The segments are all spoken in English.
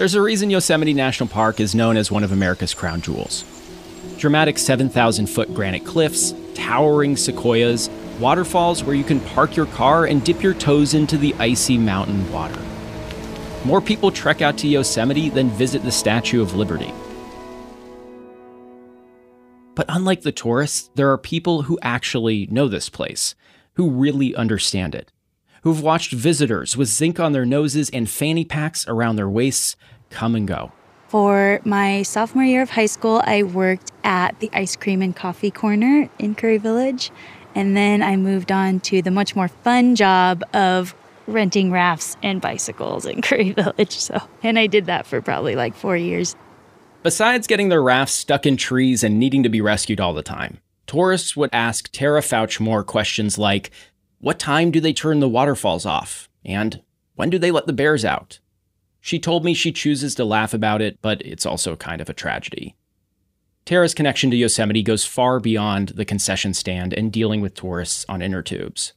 There's a reason Yosemite National Park is known as one of America's crown jewels. Dramatic 7,000 foot granite cliffs, towering sequoias, waterfalls where you can park your car and dip your toes into the icy mountain water. More people trek out to Yosemite than visit the Statue of Liberty. But unlike the tourists, there are people who actually know this place, who really understand it, who've watched visitors with zinc on their noses and fanny packs around their waists come and go. For my sophomore year of high school, I worked at the ice cream and coffee corner in Curry Village. And then I moved on to the much more fun job of renting rafts and bicycles in Curry Village. So, and I did that for probably like four years. Besides getting their rafts stuck in trees and needing to be rescued all the time, tourists would ask Tara Fouch more questions like What time do they turn the waterfalls off? And when do they let the bears out? She told me she chooses to laugh about it, but it's also kind of a tragedy. Tara's connection to Yosemite goes far beyond the concession stand and dealing with tourists on inner tubes.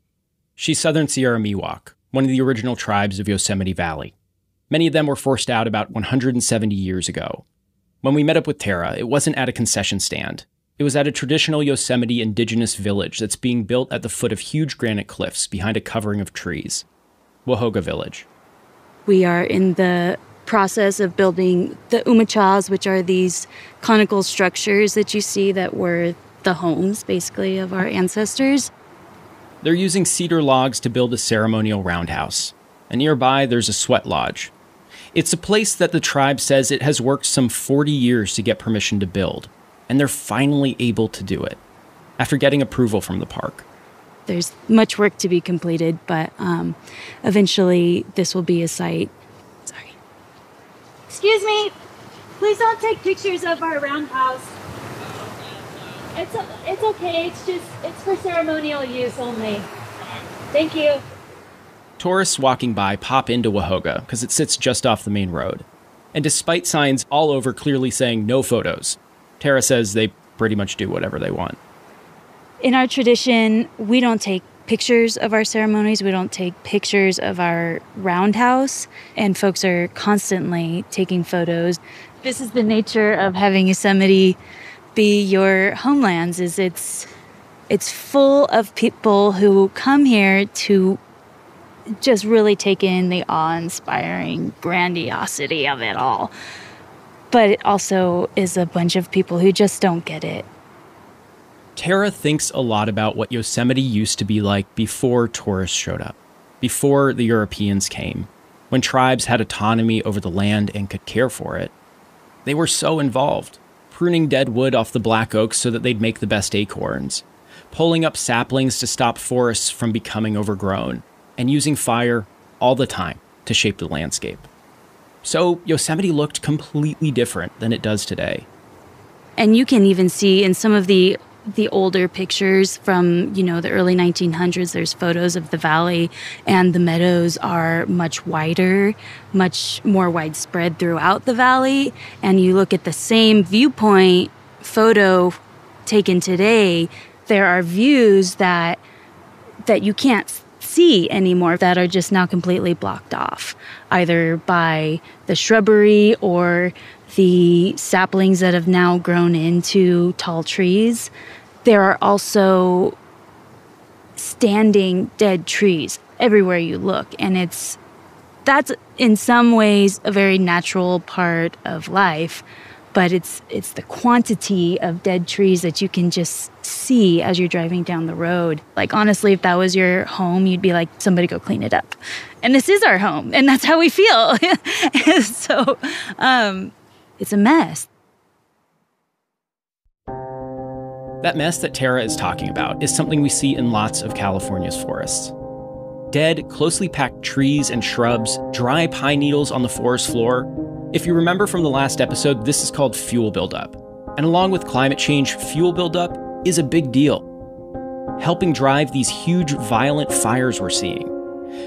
She's Southern Sierra Miwok, one of the original tribes of Yosemite Valley. Many of them were forced out about 170 years ago. When we met up with Tara, it wasn't at a concession stand. It was at a traditional Yosemite indigenous village that's being built at the foot of huge granite cliffs behind a covering of trees. Wahhoga Village. We are in the process of building the umachas, which are these conical structures that you see that were the homes, basically, of our ancestors. They're using cedar logs to build a ceremonial roundhouse. And nearby, there's a sweat lodge. It's a place that the tribe says it has worked some 40 years to get permission to build, and they're finally able to do it after getting approval from the park. There's much work to be completed, but um, eventually this will be a site. Sorry. Excuse me. Please don't take pictures of our roundhouse. It's it's okay. It's just it's for ceremonial use only. Thank you. Tourists walking by pop into Wahhoga because it sits just off the main road. And despite signs all over clearly saying no photos, Tara says they pretty much do whatever they want. In our tradition, we don't take pictures of our ceremonies. We don't take pictures of our roundhouse, and folks are constantly taking photos. This is the nature of having Yosemite be your homelands is it's it's full of people who come here to just really take in the awe-inspiring grandiosity of it all. But it also is a bunch of people who just don't get it. Tara thinks a lot about what Yosemite used to be like before tourists showed up, before the Europeans came, when tribes had autonomy over the land and could care for it. They were so involved, pruning dead wood off the black oaks so that they'd make the best acorns, pulling up saplings to stop forests from becoming overgrown, and using fire all the time to shape the landscape. So Yosemite looked completely different than it does today. And you can even see in some of the the older pictures from you know the early 1900s there's photos of the valley and the meadows are much wider much more widespread throughout the valley. And you look at the same viewpoint photo taken today there are views that that you can't see anymore that are just now completely blocked off either by the shrubbery or the saplings that have now grown into tall trees. There are also standing dead trees everywhere you look and it's that's in some ways a very natural part of life but it's it's the quantity of dead trees that you can just see as you're driving down the road. Like honestly if that was your home you'd be like somebody go clean it up. And this is our home and that's how we feel. So um, it's a mess. That mess that Tara is talking about is something we see in lots of California's forests. Dead, closely packed trees and shrubs, dry pine needles on the forest floor. If you remember from the last episode, this is called fuel buildup. And along with climate change, fuel buildup is a big deal, helping drive these huge, violent fires we're seeing.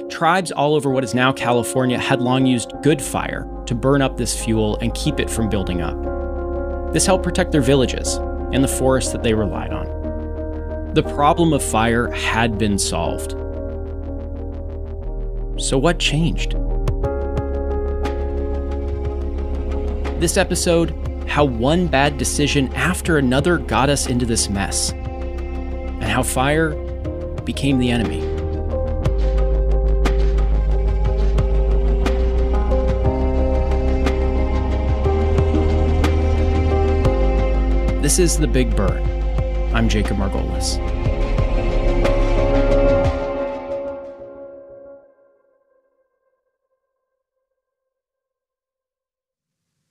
Tribes all over what is now California had long used good fire to burn up this fuel and keep it from building up. This helped protect their villages and the forests that they relied on. The problem of fire had been solved. So, what changed? This episode, how one bad decision after another got us into this mess, and how fire became the enemy. This is The Big Burn. I'm Jacob Margolis.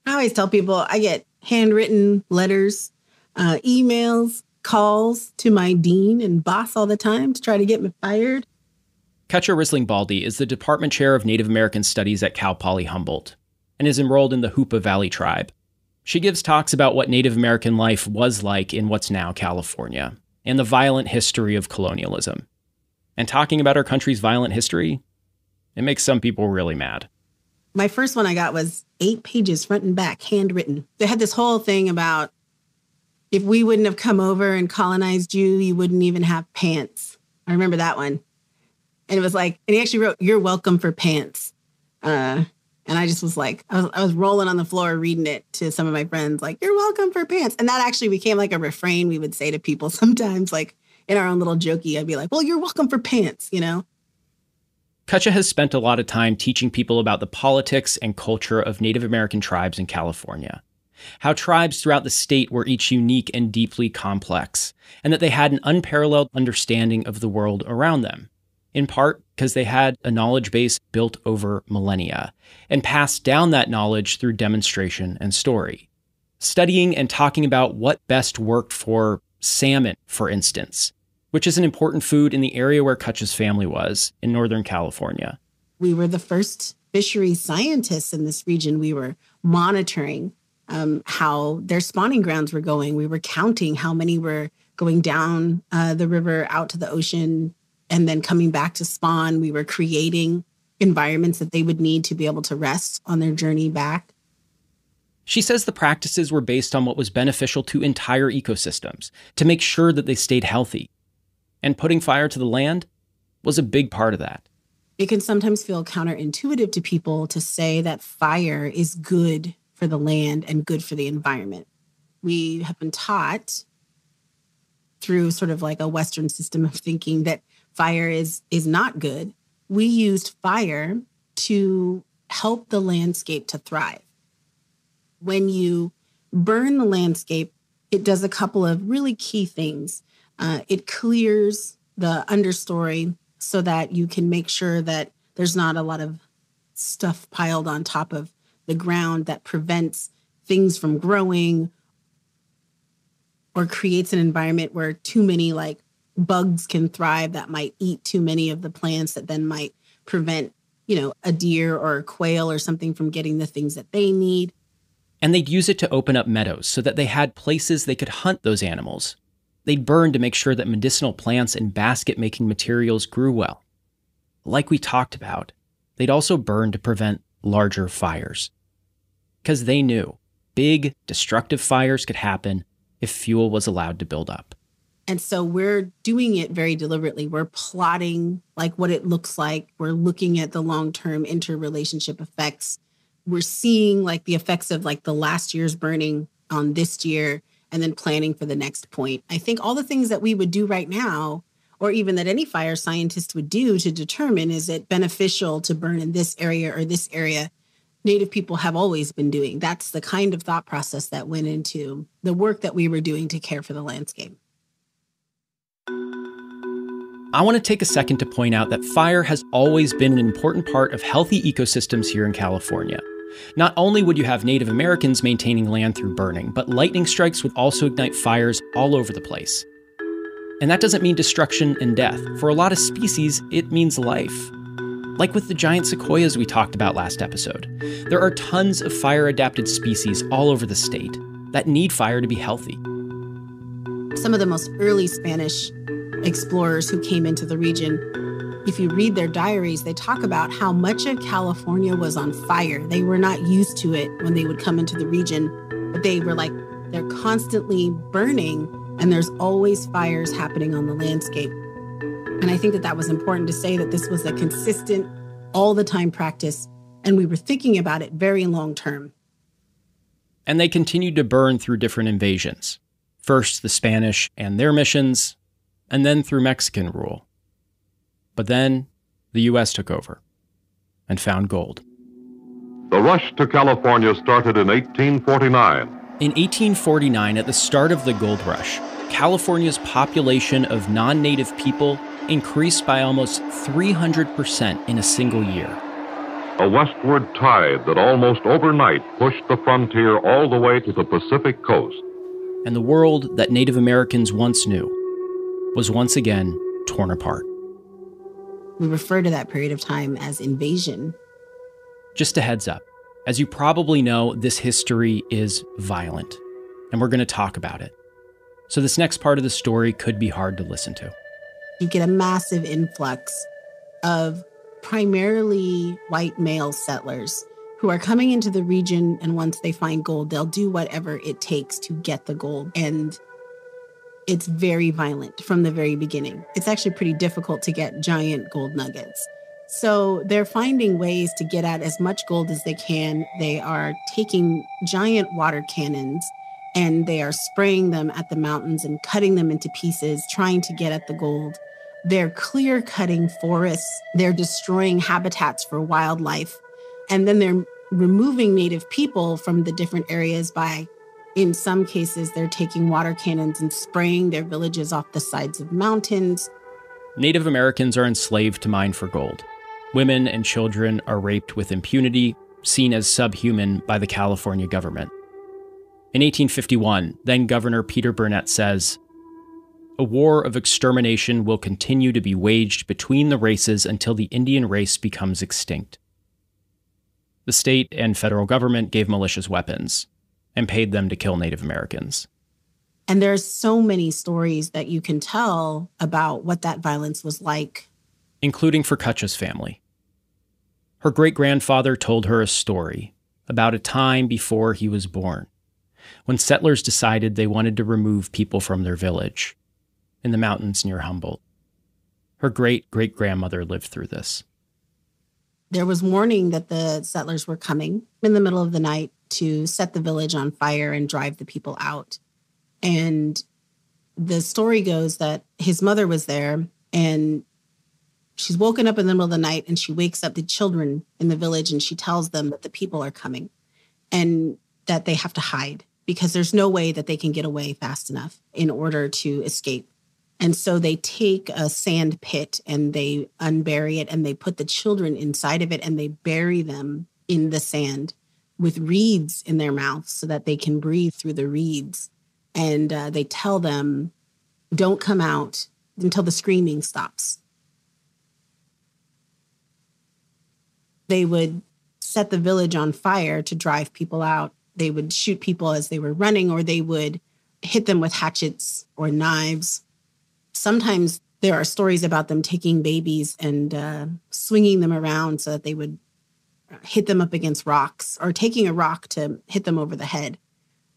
I always tell people I get handwritten letters, uh, emails, calls to my dean and boss all the time to try to get me fired. Cutcha Risling Baldy is the Department Chair of Native American Studies at Cal Poly Humboldt and is enrolled in the Hoopa Valley Tribe. She gives talks about what Native American life was like in what's now California and the violent history of colonialism. And talking about our country's violent history, it makes some people really mad. My first one I got was eight pages, front and back, handwritten. They had this whole thing about if we wouldn't have come over and colonized you, you wouldn't even have pants. I remember that one. And it was like, and he actually wrote, You're welcome for pants. Uh, and I just was like, I was, I was rolling on the floor reading it to some of my friends, like, You're welcome for pants. And that actually became like a refrain we would say to people sometimes, like in our own little jokey. I'd be like, Well, you're welcome for pants, you know? Cutcha has spent a lot of time teaching people about the politics and culture of Native American tribes in California. How tribes throughout the state were each unique and deeply complex, and that they had an unparalleled understanding of the world around them in part because they had a knowledge base built over millennia and passed down that knowledge through demonstration and story. Studying and talking about what best worked for salmon, for instance, which is an important food in the area where Cutcha's family was in Northern California. We were the first fishery scientists in this region. We were monitoring um, how their spawning grounds were going. We were counting how many were going down uh, the river out to the ocean and then coming back to spawn, we were creating environments that they would need to be able to rest on their journey back. She says the practices were based on what was beneficial to entire ecosystems to make sure that they stayed healthy. And putting fire to the land was a big part of that. It can sometimes feel counterintuitive to people to say that fire is good for the land and good for the environment. We have been taught through sort of like a Western system of thinking that fire is is not good. We used fire to help the landscape to thrive. When you burn the landscape, it does a couple of really key things. Uh, it clears the understory so that you can make sure that there's not a lot of stuff piled on top of the ground that prevents things from growing or creates an environment where too many like bugs can thrive that might eat too many of the plants that then might prevent, you know, a deer or a quail or something from getting the things that they need. And they'd use it to open up meadows so that they had places they could hunt those animals. They'd burn to make sure that medicinal plants and basket making materials grew well. Like we talked about, they'd also burn to prevent larger fires. Because they knew big, destructive fires could happen if fuel was allowed to build up. And so we're doing it very deliberately. We're plotting like what it looks like. We're looking at the long-term interrelationship effects. We're seeing like the effects of like the last year's burning on this year and then planning for the next point. I think all the things that we would do right now or even that any fire scientist would do to determine is it beneficial to burn in this area or this area native people have always been doing. That's the kind of thought process that went into the work that we were doing to care for the landscape. I want to take a second to point out that fire has always been an important part of healthy ecosystems here in California. Not only would you have Native Americans maintaining land through burning, but lightning strikes would also ignite fires all over the place. And that doesn't mean destruction and death. For a lot of species, it means life. Like with the giant sequoias we talked about last episode, there are tons of fire adapted species all over the state that need fire to be healthy. Some of the most early Spanish explorers who came into the region, if you read their diaries, they talk about how much of California was on fire. They were not used to it when they would come into the region, but they were like, they're constantly burning, and there's always fires happening on the landscape. And I think that that was important to say that this was a consistent, all the time practice, and we were thinking about it very long term. And they continued to burn through different invasions. First, the Spanish and their missions, and then through Mexican rule. But then, the US took over and found gold. The rush to California started in 1849. In 1849, at the start of the gold rush, California's population of non native people increased by almost 300% in a single year. A westward tide that almost overnight pushed the frontier all the way to the Pacific coast. And the world that Native Americans once knew was once again torn apart. We refer to that period of time as invasion. Just a heads up. As you probably know, this history is violent, and we're going to talk about it. So, this next part of the story could be hard to listen to. You get a massive influx of primarily white male settlers who are coming into the region. And once they find gold, they'll do whatever it takes to get the gold. And it's very violent from the very beginning. It's actually pretty difficult to get giant gold nuggets. So they're finding ways to get at as much gold as they can. They are taking giant water cannons and they are spraying them at the mountains and cutting them into pieces, trying to get at the gold. They're clear cutting forests, they're destroying habitats for wildlife, and then they're removing native people from the different areas by in some cases, they're taking water cannons and spraying their villages off the sides of mountains. Native Americans are enslaved to mine for gold. Women and children are raped with impunity, seen as subhuman by the California government. In 1851, then Governor Peter Burnett says, A war of extermination will continue to be waged between the races until the Indian race becomes extinct. The state and federal government gave militias weapons, and paid them to kill Native Americans. And there's so many stories that you can tell about what that violence was like, including for Cutcha's family. Her great grandfather told her a story about a time before he was born, when settlers decided they wanted to remove people from their village in the mountains near Humboldt. Her great great grandmother lived through this. There was warning that the settlers were coming in the middle of the night to set the village on fire and drive the people out. And the story goes that his mother was there and she's woken up in the middle of the night and she wakes up the children in the village and she tells them that the people are coming and that they have to hide because there's no way that they can get away fast enough in order to escape. And so they take a sand pit and they unbury it and they put the children inside of it and they bury them in the sand with reeds in their mouths so that they can breathe through the reeds. And uh, they tell them, don't come out until the screaming stops. They would set the village on fire to drive people out. They would shoot people as they were running, or they would hit them with hatchets or knives. Sometimes there are stories about them taking babies and uh, swinging them around so that they would hit them up against rocks or taking a rock to hit them over the head.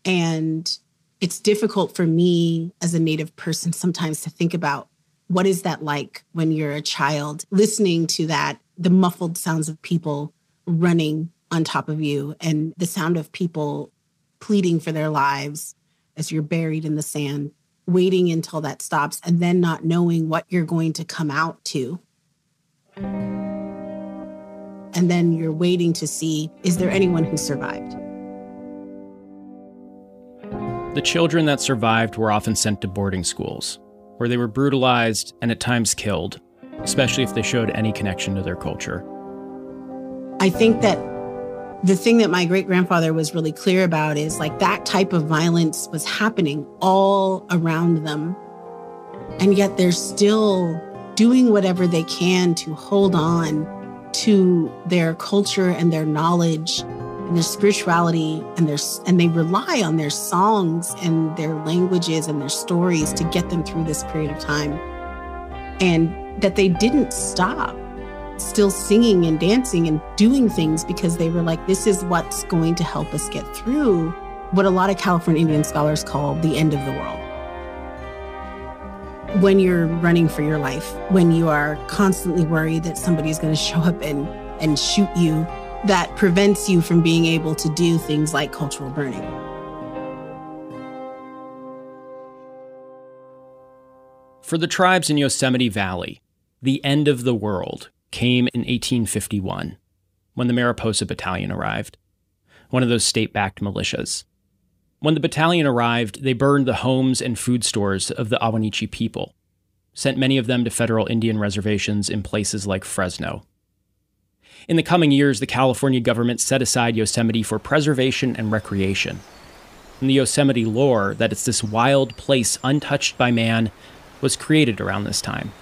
And it's difficult for me as a Native person sometimes to think about what is that like when you're a child listening to that, the muffled sounds of people running on top of you and the sound of people pleading for their lives as you're buried in the sand, waiting until that stops and then not knowing what you're going to come out to and then you're waiting to see is there anyone who survived? The children that survived were often sent to boarding schools, where they were brutalized and at times killed, especially if they showed any connection to their culture. I think that the thing that my great grandfather was really clear about is like that type of violence was happening all around them. And yet they're still doing whatever they can to hold on to their culture and their knowledge and their spirituality and their and they rely on their songs and their languages and their stories to get them through this period of time. And that they didn't stop still singing and dancing and doing things because they were like this is what's going to help us get through what a lot of California Indian scholars call the end of the world when you're running for your life, when you are constantly worried that somebody's going to show up and, and shoot you, that prevents you from being able to do things like cultural burning. For the tribes in Yosemite Valley, the end of the world came in 1851 when the Mariposa Battalion arrived, one of those state backed militias. When the battalion arrived, they burned the homes and food stores of the Ahwahnechee people, sent many of them to federal Indian reservations in places like Fresno. In the coming years, the California government set aside Yosemite for preservation and recreation. And the Yosemite lore that it's this wild place untouched by man was created around this time.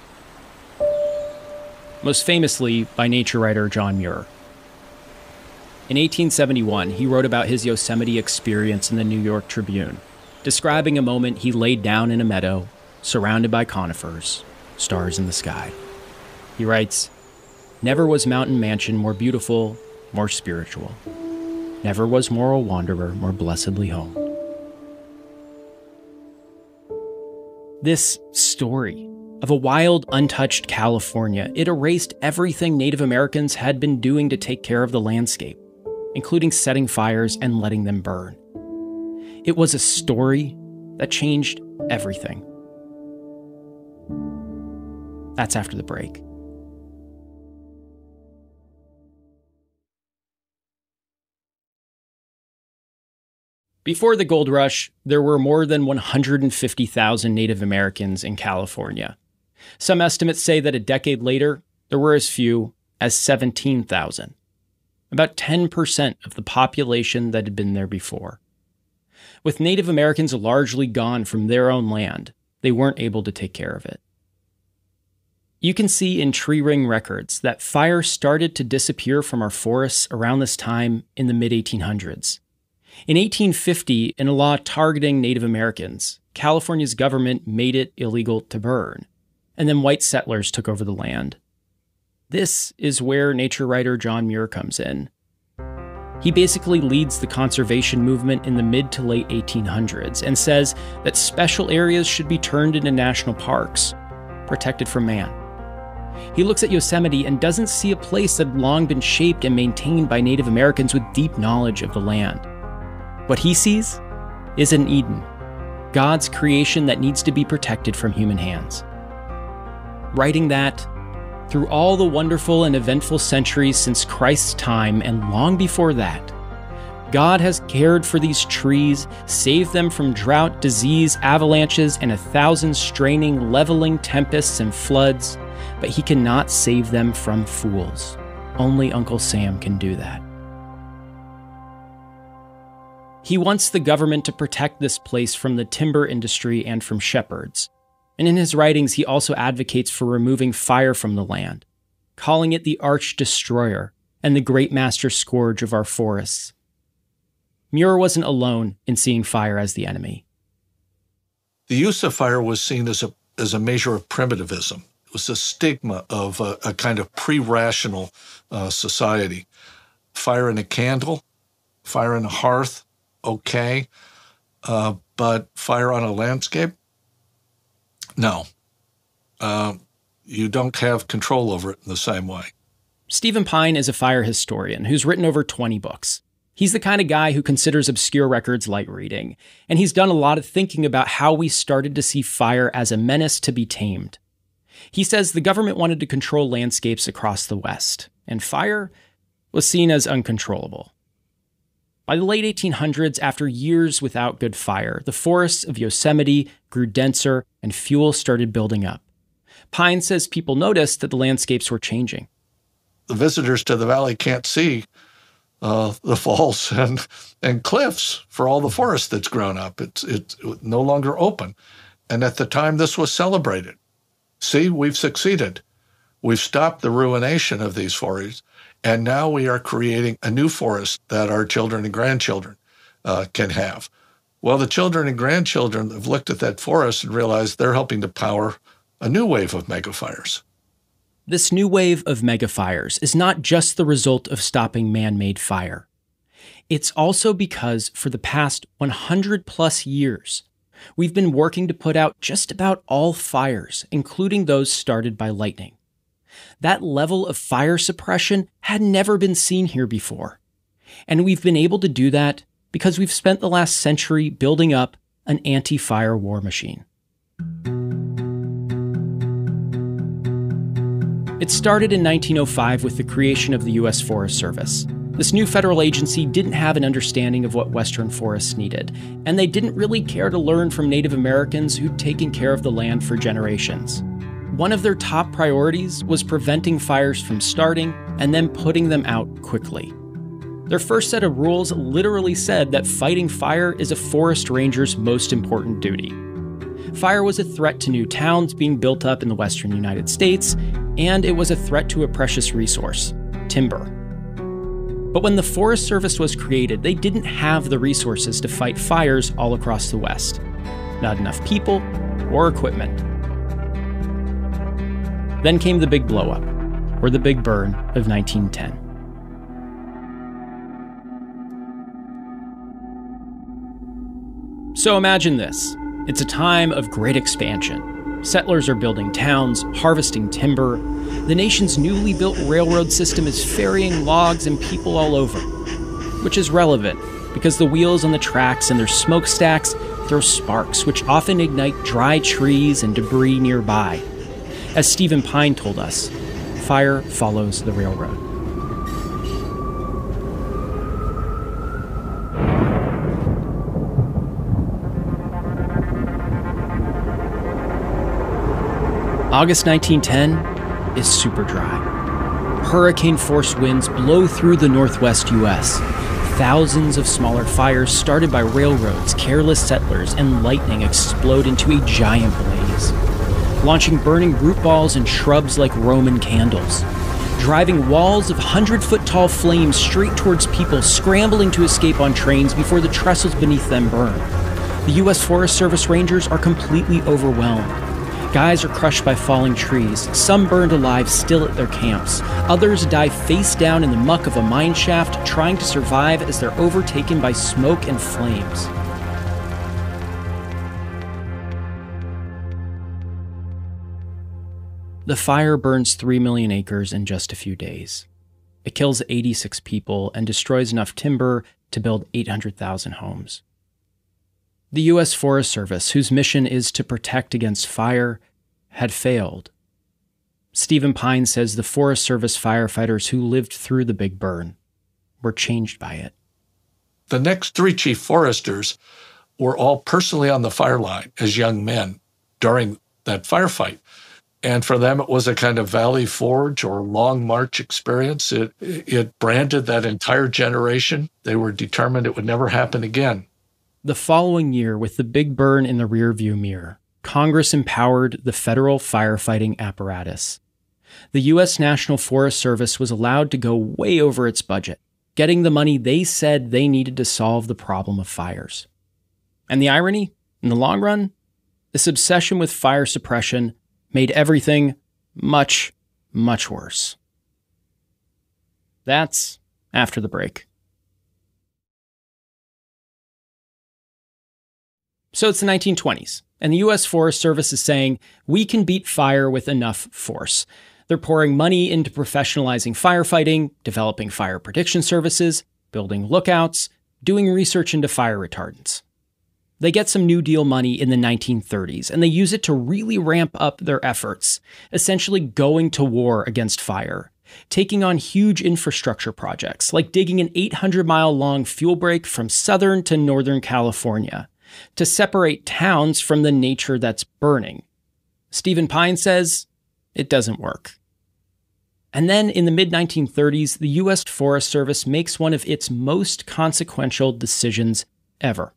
Most famously by nature writer John Muir. In 1871, he wrote about his Yosemite experience in the New York Tribune, describing a moment he laid down in a meadow, surrounded by conifers, stars in the sky. He writes, Never was Mountain Mansion more beautiful, more spiritual. Never was moral wanderer more blessedly home. This story of a wild, untouched California, it erased everything Native Americans had been doing to take care of the landscape including setting fires and letting them burn. It was a story that changed everything. That's after the break. Before the gold rush, there were more than 150,000 Native Americans in California. Some estimates say that a decade later, there were as few as 17,000 about 10% of the population that had been there before. With Native Americans largely gone from their own land, they weren't able to take care of it. You can see in tree ring records that fire started to disappear from our forests around this time in the mid 1800s. In 1850, in a law targeting Native Americans, California's government made it illegal to burn, and then white settlers took over the land. This is where nature writer John Muir comes in. He basically leads the conservation movement in the mid to late 1800s and says that special areas should be turned into national parks, protected from man. He looks at Yosemite and doesn't see a place that had long been shaped and maintained by Native Americans with deep knowledge of the land. What he sees is an Eden, God's creation that needs to be protected from human hands. Writing that, through all the wonderful and eventful centuries since Christ's time and long before that, God has cared for these trees, saved them from drought, disease, avalanches, and a thousand straining, leveling tempests and floods, but He cannot save them from fools. Only Uncle Sam can do that. He wants the government to protect this place from the timber industry and from shepherds. And in his writings, he also advocates for removing fire from the land, calling it the arch destroyer and the great master scourge of our forests. Muir wasn't alone in seeing fire as the enemy. The use of fire was seen as a, as a measure of primitivism. It was a stigma of a, a kind of pre rational uh, society. Fire in a candle, fire in a hearth, okay. Uh, but fire on a landscape, no. Uh, you don't have control over it in the same way. Stephen Pyne is a fire historian who's written over 20 books. He's the kind of guy who considers obscure records light reading, and he's done a lot of thinking about how we started to see fire as a menace to be tamed. He says the government wanted to control landscapes across the West, and fire was seen as uncontrollable. By the late 1800s, after years without good fire, the forests of Yosemite grew denser and fuel started building up. Pyne says people noticed that the landscapes were changing. The visitors to the valley can't see uh, the falls and, and cliffs for all the forest that's grown up. It's, it's no longer open. And at the time, this was celebrated. See, we've succeeded. We've stopped the ruination of these forests and now we are creating a new forest that our children and grandchildren uh, can have. Well, the children and grandchildren have looked at that forest and realized they're helping to power a new wave of megafires. This new wave of megafires is not just the result of stopping man made fire. It's also because for the past 100 plus years, we've been working to put out just about all fires, including those started by lightning. That level of fire suppression had never been seen here before. And we've been able to do that because we've spent the last century building up an anti fire war machine. It started in 1905 with the creation of the U.S. Forest Service. This new federal agency didn't have an understanding of what Western forests needed, and they didn't really care to learn from Native Americans who'd taken care of the land for generations. One of their top priorities was preventing fires from starting and then putting them out quickly. Their first set of rules literally said that fighting fire is a forest ranger's most important duty. Fire was a threat to new towns being built up in the western United States, and it was a threat to a precious resource timber. But when the Forest Service was created, they didn't have the resources to fight fires all across the West. Not enough people or equipment. Then came the big blowup, or the Big Burn of 1910. So imagine this it's a time of great expansion. Settlers are building towns, harvesting timber. The nation's newly built railroad system is ferrying logs and people all over. Which is relevant because the wheels on the tracks and their smokestacks throw sparks, which often ignite dry trees and debris nearby. As Stephen Pyne told us, fire follows the railroad. August 1910 is super dry. Hurricane force winds blow through the northwest US. Thousands of smaller fires started by railroads, careless settlers, and lightning explode into a giant blaze, launching burning root balls and shrubs like Roman candles, driving walls of 100 foot tall flames straight towards people scrambling to escape on trains before the trestles beneath them burn. The U.S. Forest Service Rangers are completely overwhelmed. Guys are crushed by falling trees, some burned alive still at their camps. Others die face down in the muck of a mine shaft, trying to survive as they're overtaken by smoke and flames. The fire burns 3 million acres in just a few days. It kills 86 people and destroys enough timber to build 800,000 homes. The U.S. Forest Service, whose mission is to protect against fire, had failed. Stephen Pyne says the Forest Service firefighters who lived through the Big Burn were changed by it. The next three chief foresters were all personally on the fire line as young men during that firefight. And for them, it was a kind of Valley Forge or Long March experience. It, it branded that entire generation. They were determined it would never happen again. The following year, with the big burn in the rearview mirror, Congress empowered the federal firefighting apparatus. The U.S. National Forest Service was allowed to go way over its budget, getting the money they said they needed to solve the problem of fires. And the irony, in the long run, this obsession with fire suppression made everything much, much worse. That's after the break. So it's the 1920s. And the US Forest Service is saying, we can beat fire with enough force. They're pouring money into professionalizing firefighting, developing fire prediction services, building lookouts, doing research into fire retardants. They get some New Deal money in the 1930s, and they use it to really ramp up their efforts, essentially going to war against fire, taking on huge infrastructure projects like digging an 800 mile long fuel break from southern to northern California to separate towns from the nature that's burning. Stephen Pyne says it doesn't work. And then in the mid 1930s, the U.S. Forest Service makes one of its most consequential decisions ever.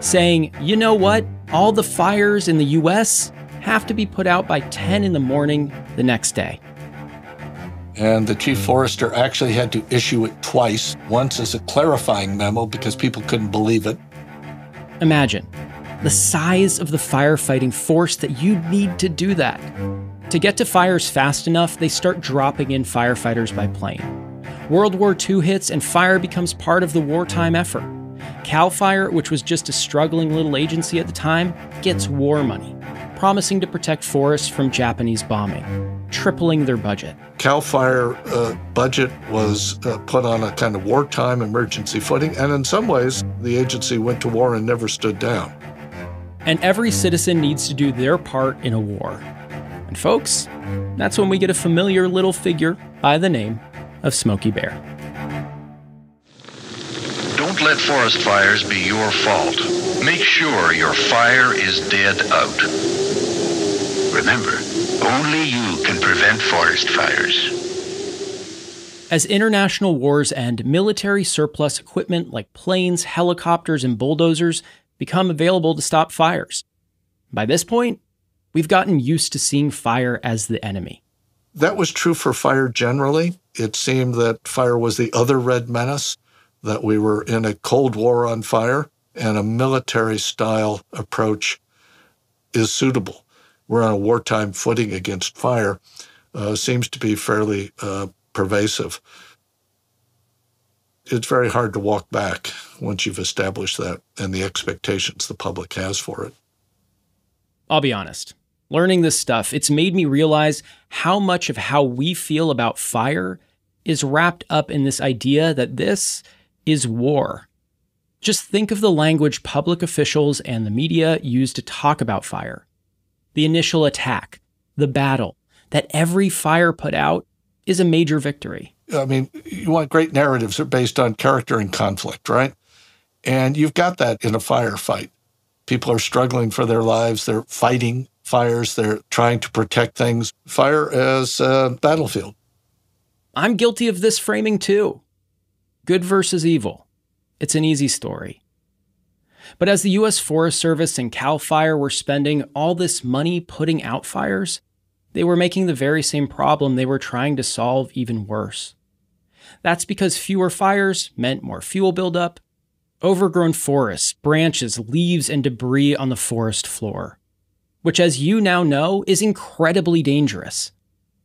Saying, you know what? All the fires in the U.S. have to be put out by 10 in the morning the next day. And the chief forester actually had to issue it twice once as a clarifying memo because people couldn't believe it. Imagine the size of the firefighting force that you'd need to do that. To get to fires fast enough, they start dropping in firefighters by plane. World War II hits and fire becomes part of the wartime effort. CAL FIRE, which was just a struggling little agency at the time, gets war money. promising to protect forests from Japanese bombing, tripling their budget. CAL FIRE uh, budget was uh, put on a kind of wartime emergency footing, and in some ways, the agency went to war and never stood down. And every citizen needs to do their part in a war. And folks, that's when we get a familiar little figure by the name of Smokey Bear. Don't let forest fires be your fault. Make sure your fire is dead out. Remember, only you can prevent forest fires. As international wars end, military surplus equipment like planes, helicopters, and bulldozers become available to stop fires. By this point, we've gotten used to seeing fire as the enemy. That was true for fire generally. It seemed that fire was the other red menace, that we were in a Cold War on fire, and a military style approach is suitable. We're on a wartime footing against fire, uh, seems to be fairly uh, pervasive. It's very hard to walk back once you've established that and the expectations the public has for it. I'll be honest. Learning this stuff, it's made me realize how much of how we feel about fire is wrapped up in this idea that this is war. Just think of the language public officials and the media use to talk about fire. The initial attack, the battle, that every fire put out is a major victory. I mean, you want great narratives that are based on character and conflict, right? And you've got that in a firefight. People are struggling for their lives, they're fighting fires, they're trying to protect things. Fire as a battlefield. I'm guilty of this framing too. Good versus evil. It's an easy story. But as the US Forest Service and CAL FIRE were spending all this money putting out fires, they were making the very same problem they were trying to solve even worse. That's because fewer fires meant more fuel buildup, overgrown forests, branches, leaves, and debris on the forest floor, which, as you now know, is incredibly dangerous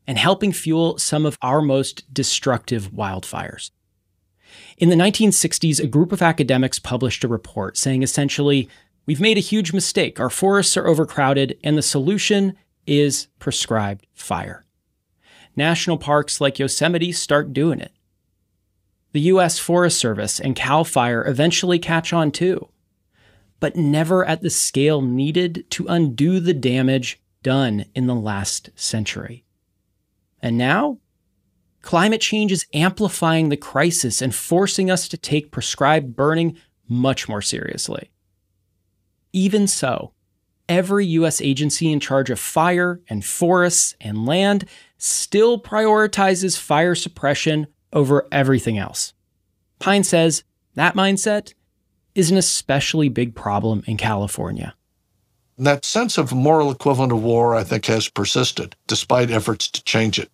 and helping fuel some of our most destructive wildfires. In the 1960s, a group of academics published a report saying essentially, We've made a huge mistake. Our forests are overcrowded, and the solution is prescribed fire. National parks like Yosemite start doing it. The U.S. Forest Service and CAL FIRE eventually catch on too, but never at the scale needed to undo the damage done in the last century. And now, climate change is amplifying the crisis and forcing us to take prescribed burning much more seriously. Even so, every U.S. agency in charge of fire and forests and land still prioritizes fire suppression over everything else. Pyne says that mindset is an especially big problem in California. That sense of moral equivalent of war, I think, has persisted despite efforts to change it.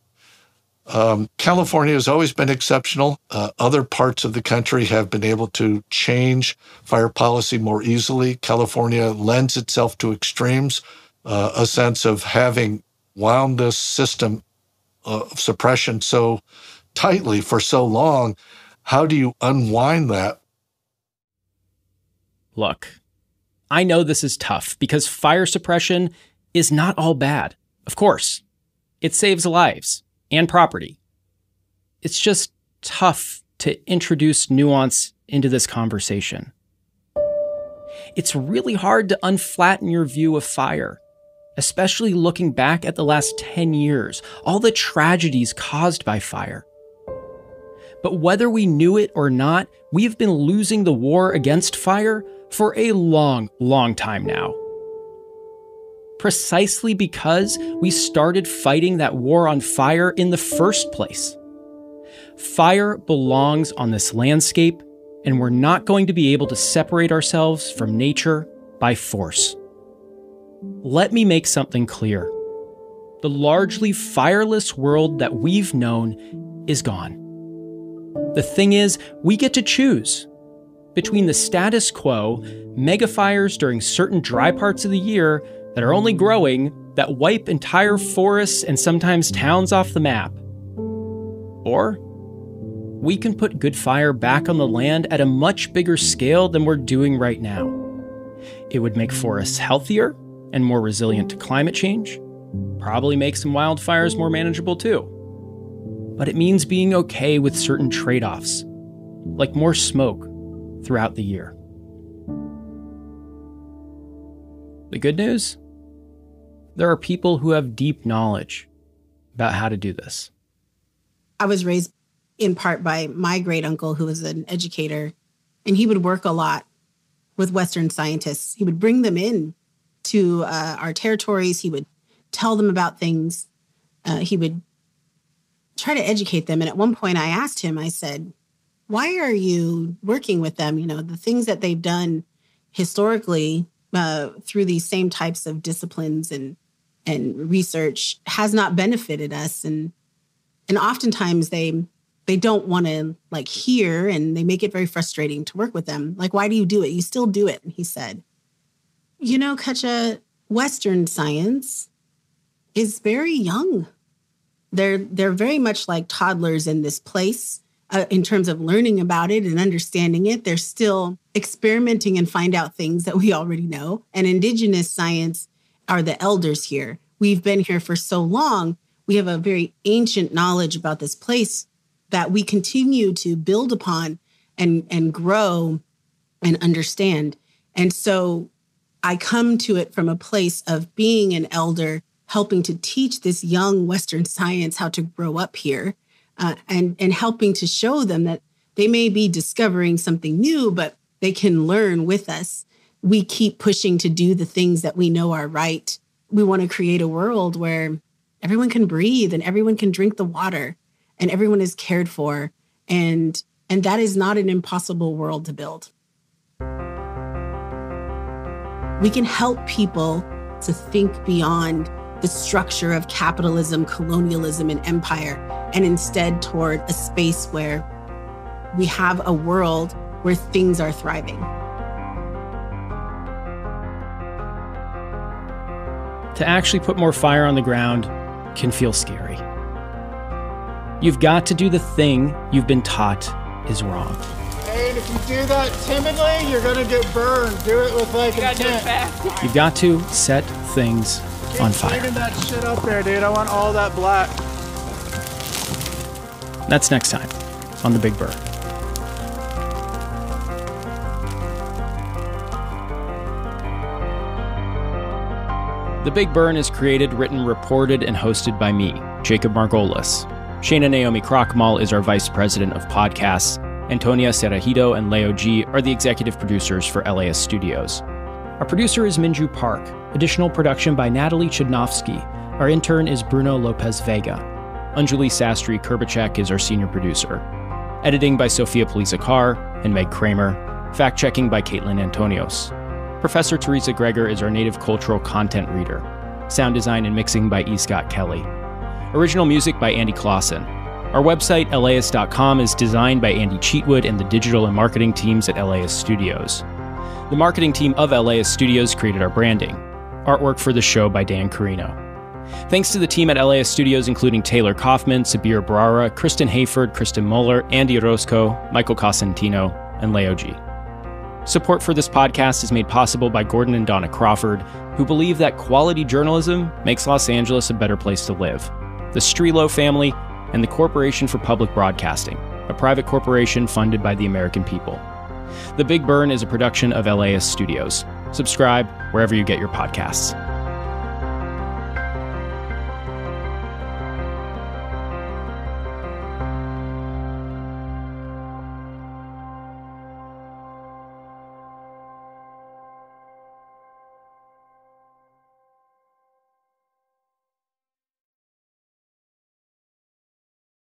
Um, California has always been exceptional. Uh, other parts of the country have been able to change fire policy more easily. California lends itself to extremes, uh, a sense of having wound this system of suppression so tightly for so long. How do you unwind that? Look, I know this is tough because fire suppression is not all bad. Of course, it saves lives and property. It's just tough to introduce nuance into this conversation. It's really hard to unflatten your view of fire, especially looking back at the last 10 years, all the tragedies caused by fire. But whether we knew it or not, we've been losing the war against fire for a long, long time now precisely because we started fighting that war on fire in the first place. Fire belongs on this landscape, and we're not going to be able to separate ourselves from nature by force. Let me make something clear. The largely fireless world that we've known is gone. The thing is, we get to choose between the status quo, megafires during certain dry parts of the year that are only growing that wipe entire forests and sometimes towns off the map. Or we can put good fire back on the land at a much bigger scale than we're doing right now. It would make forests healthier and more resilient to climate change probably make some wildfires more manageable too. But it means being okay with certain trade offs, like more smoke throughout the year. The good news? There are people who have deep knowledge about how to do this. I was raised in part by my great uncle, who was an educator, and he would work a lot with Western scientists. He would bring them in to uh, our territories. He would tell them about things. Uh, he would try to educate them. And at one point, I asked him, I said, Why are you working with them? You know, the things that they've done historically uh, through these same types of disciplines and and research has not benefited us. And and oftentimes they they don't want to like hear and they make it very frustrating to work with them. Like why do you do it? You still do it and he said. You know Cutcha western science is very young. They're they're very much like toddlers in this place uh, in terms of learning about it and understanding it they're still experimenting and find out things that we already know and indigenous science are the elders here. We've been here for so long. We have a very ancient knowledge about this place that we continue to build upon and, and grow and understand. And so I come to it from a place of being an elder, helping to teach this young Western science how to grow up here uh, and, and helping to show them that they may be discovering something new, but they can learn with us we keep pushing to do the things that we know are right. We want to create a world where everyone can breathe and everyone can drink the water and everyone is cared for and and that is not an impossible world to build. We can help people to think beyond the structure of capitalism, colonialism, and empire, and instead toward a space where we have a world where things are thriving. to actually put more fire on the ground can feel scary. You've got to do the thing you've been taught is wrong. And if you do that timidly, you're gonna get burned. Do it with like intent. You've got to set things Keep on fire. that shit up there, dude. I want all that black. That's next time on The Big Burn. The Big Burn is created, written, reported, and hosted by me, Jacob Margolis. Shana Naomi Krochmal is our vice president of podcasts. Antonia Cereijido and Leo G are the executive producers for LAist Studios. Our producer is Minju Park. Additional production by Natalie Chudnovsky. Our intern is Bruno Lopez Vega. Anjali Sastry Kurbacek is our senior producer. Editing by Sophia Polisa and Meg Kramer. Fact checking by Caitlin Antonios. Professor Teresa Gregor is our native cultural content reader. Sound design and mixing by E. Scott Kelly. Original music by Andy Clausen. Our website, laist.com, is designed by Andy Cheatwood and the digital and marketing teams at LAist Studios. The marketing team of LAist Studios created our branding. Artwork for the show by Dan Carino. Thanks to the team at LAist Studios, including Taylor Kaufman, Sabir Brara, Kristen Hayford, Kristen Muller, Andy Roscoe, Michael Cosentino, and Leo G. Support for this podcast is made possible by Gordon and Donna Crawford, who believe that quality journalism makes Los Angeles a better place to live. The Strelo family and the Corporation for Public Broadcasting, a private corporation funded by the American people. The Big Burn is a production of LAist Studios. Subscribe wherever you get your podcasts.